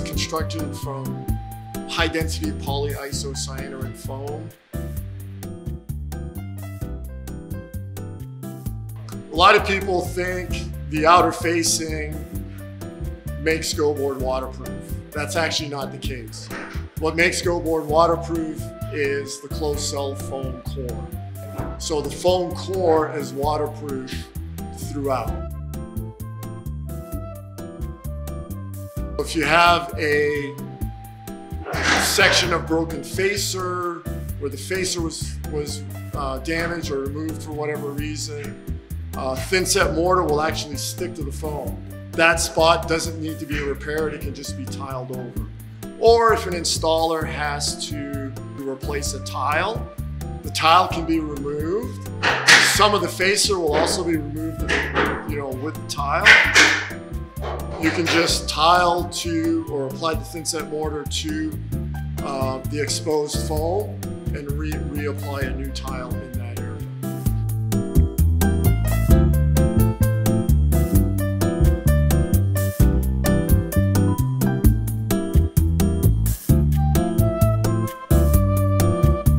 constructed from high density polyisocyanurate foam. A lot of people think the outer facing makes GoBoard waterproof. That's actually not the case. What makes GoBoard waterproof is the closed cell foam core. So the foam core is waterproof throughout. So if you have a section of broken facer where the facer was, was uh, damaged or removed for whatever reason, uh, thin set mortar will actually stick to the foam. That spot doesn't need to be repaired, it can just be tiled over. Or if an installer has to replace a tile, the tile can be removed. Some of the facer will also be removed you know, with the tile. You can just tile to or apply the thinset mortar to uh, the exposed foam and re reapply a new tile